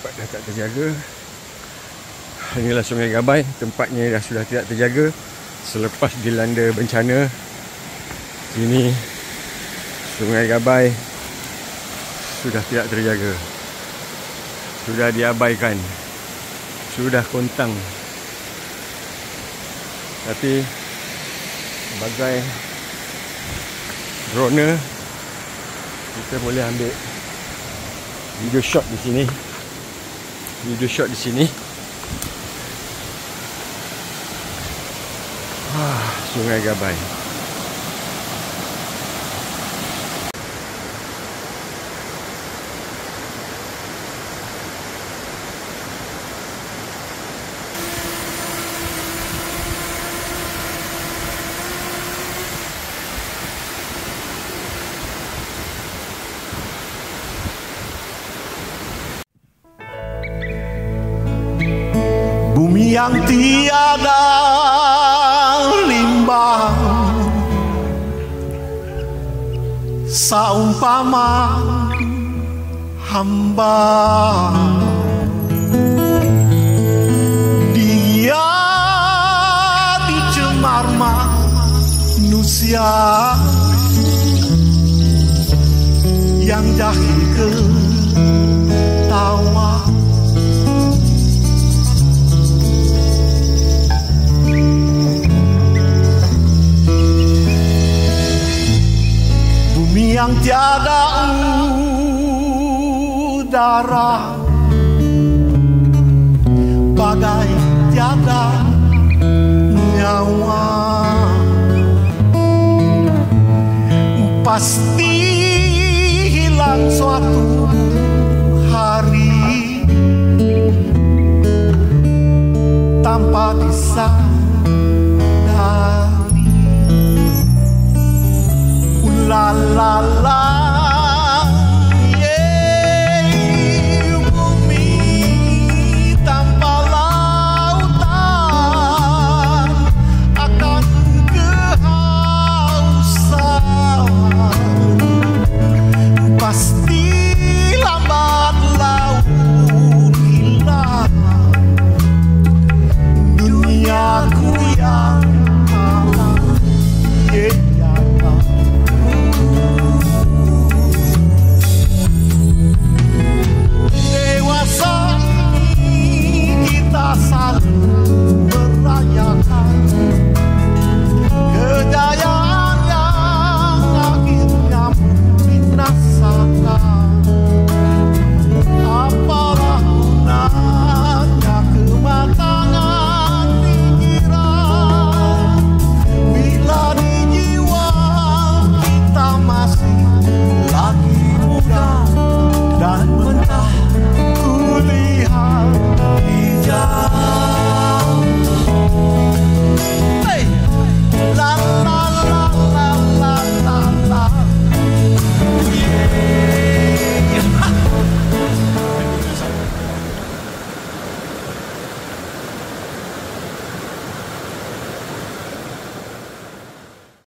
tempat dah tak terjaga. Inilah Sungai Gabai, tempatnya dah sudah tidak terjaga selepas dilanda bencana. Ini Sungai Gabai sudah tidak terjaga. Sudah diabaikan. Sudah kontang. Tapi sebagai drone kita boleh ambil video shot di sini video shot di sini. Ah, sungai Gabai Bumi yang tiada limbah. Saumpama hamba. Dia dicemar manusia. Yang jahil ketawa yang tiada udara. Bagai tiada nyawa. Pasti hilang suatu hari. Tanpa disangka la la la.